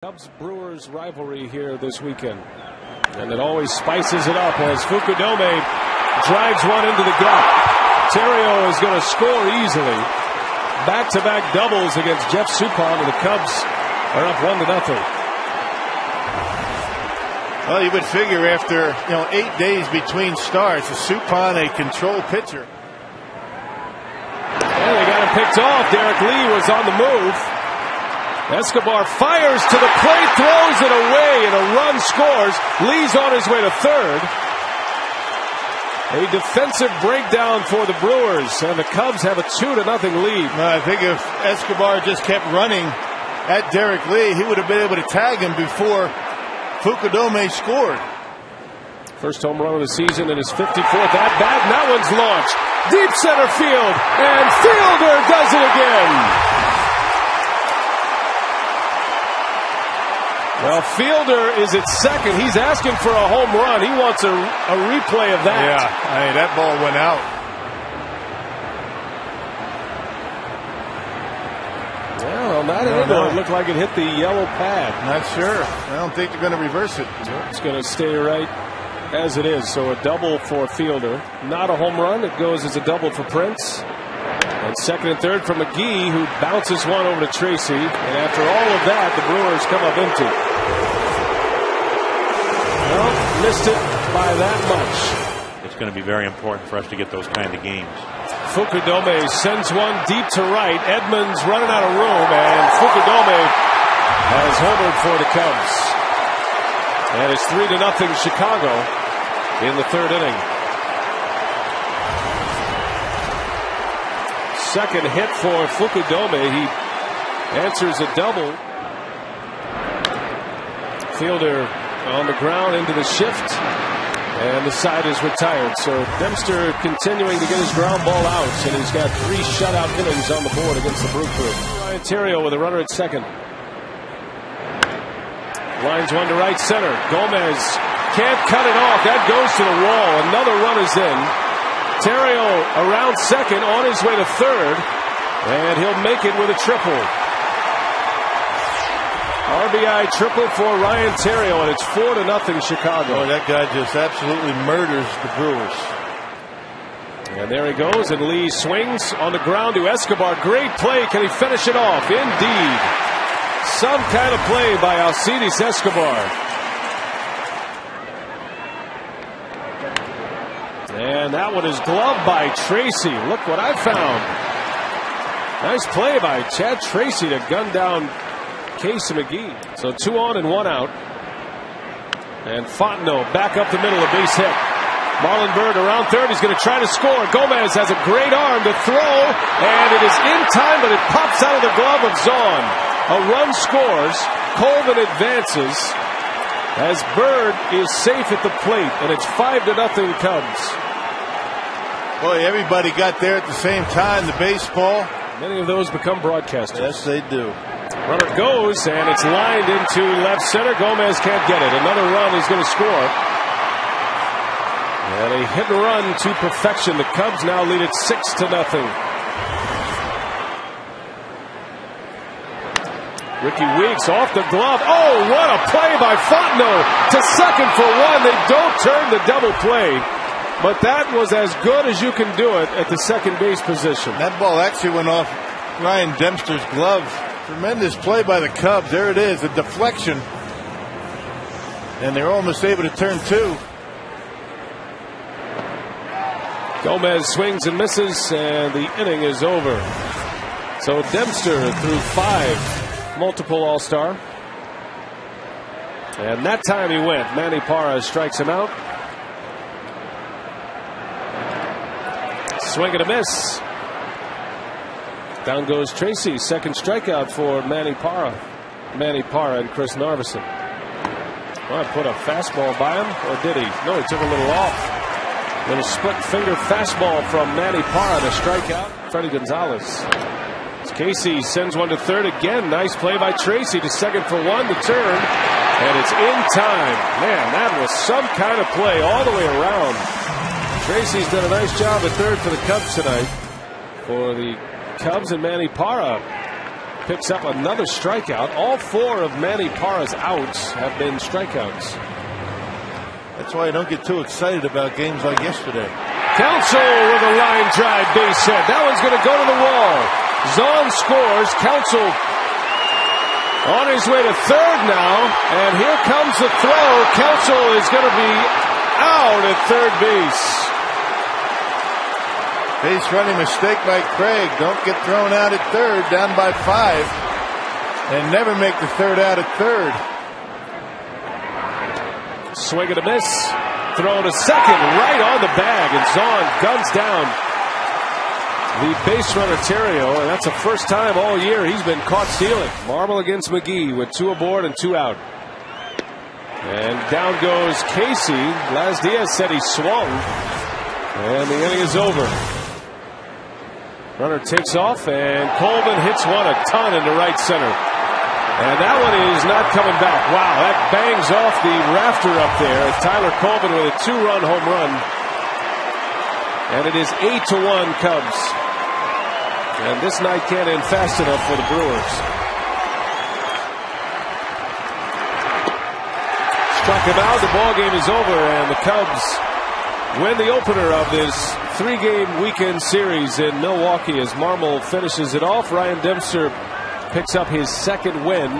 Cubs Brewers rivalry here this weekend. And it always spices it up as Fukudome drives one into the gap. Theriot is going to score easily. Back to back doubles against Jeff Suppan, and the Cubs are up one to nothing. Well, you would figure after you know eight days between starts, a Suppan a control pitcher. And they got him picked off. Derrek Lee was on the move. Escobar fires to the plate, throws it away, and a run scores. Lee's on his way to third. A defensive breakdown for the Brewers, and the Cubs have a two to nothing lead. I think if Escobar just kept running at Derrek Lee, he would have been able to tag him before Fukudome scored. First home run of the season in his 54th at bat, and that one's launched deep center field, and Fielder does it again. Well, Fielder is at second. He's asking for a home run. He wants a, a replay of that. Yeah, mean, that ball went out. Well, not angle. It looked like it hit the yellow pad. Not sure. I don't think they're going to reverse it. It's going to stay right as it is. So a double for Fielder. Not a home run. It goes as a double for Prince. And second and third for McGehee, who bounces one over to Tracy. And after all of that, the Brewers come up empty. Well, missed it by that much. It's going to be very important for us to get those kind of games. Fukudome sends one deep to right. Edmonds running out of room, and Fukudome has homered for the Cubs. And it's three to nothing Chicago in the third inning. second hit for Fukudome. He answers a double. Fielder on the ground into the shift. And the side is retired. So Dempster continuing to get his ground ball out. And he's got three shutout innings on the board against the Brew Crew. Ryan Theriot with a runner at second. Lines one to right center. Gomez can't cut it off. That goes to the wall. Another run is in. Theriot around second on his way to third. And he'll make it with a triple. RBI triple for Ryan Theriot, and it's four to nothing Chicago. Oh, that guy just absolutely murders the Brewers. And there he goes, and Lee swings on the ground to Escobar. Great play. Can he finish it off? Indeed. Some kind of play by Alcides Escobar. And that one is gloved by Tracy. Look what I found. Nice play by Chad Tracy to gun down Casey McGehee. So two on and one out. And Fontenot back up the middle, a base hit. Marlon Byrd around third. He's going to try to score. Gomez has a great arm to throw, and it is in time, but it pops out of the glove of Zaun. A run scores. Colvin advances as Byrd is safe at the plate, and it's five to nothing Cubs. Boy, everybody got there at the same time. The baseball. Many of those become broadcasters. Yes, they do. Runner goes, and it's lined into left center. Gomez can't get it. Another run is going to score. And a hit and run to perfection. The Cubs now lead it six to nothing. Rickie Weeks off the glove. Oh, what a play by Fontenot to second for one. They don't turn the double play. But that was as good as you can do it at the second base position. That ball actually went off Ryan Dempster's glove. Tremendous play by the Cubs. There it is, a deflection. And they're almost able to turn two. Gomez swings and misses, and the inning is over. So Dempster threw five, multiple All Star. And that time he went. Manny Parra strikes him out. Swing and a miss. Down goes Tracy. Second strikeout for Manny Parra. Manny Parra and Chris Narveson. Well, put a fastball by him, or did he? No, he took a little off. Little split finger fastball from Manny Parra to strikeout Freddie Gonzalez. As Casey sends one to third again. Nice play by Tracy to second for one to turn. And it's in time. Man, that was some kind of play all the way around. Tracy's done a nice job at third for the Cubs tonight. For the Cubs and Manny Parra picks up another strikeout. All four of Manny Parra's outs have been strikeouts. That's why I don't get too excited about games like yesterday. Counsell with a line drive base hit. That one's going to go to the wall. Zaun scores. Counsell on his way to third now. And here comes the throw. Counsell is going to be out at third base. Base running mistake by Craig. Don't get thrown out at third, down by five. And never make the third out at third. Swing and a miss. Throw to second, right on the bag, and Zaun guns down the base runner Theriot, and that's the first time all year he's been caught stealing. Marmol against McGehee with two aboard and two out. And down goes Casey. Laz Diaz said he swung, and the inning is over. Runner takes off, and Colvin hits one a ton into right center. And that one is not coming back. Wow, that bangs off the rafter up there. Tyler Colvin with a two-run home run. And it is 8 to 1 Cubs. And this night can't end fast enough for the Brewers. Struck him out. The ball game is over, and the Cubs win the opener of this three-game weekend series in Milwaukee as Marmol finishes it off. Ryan Dempster picks up his second win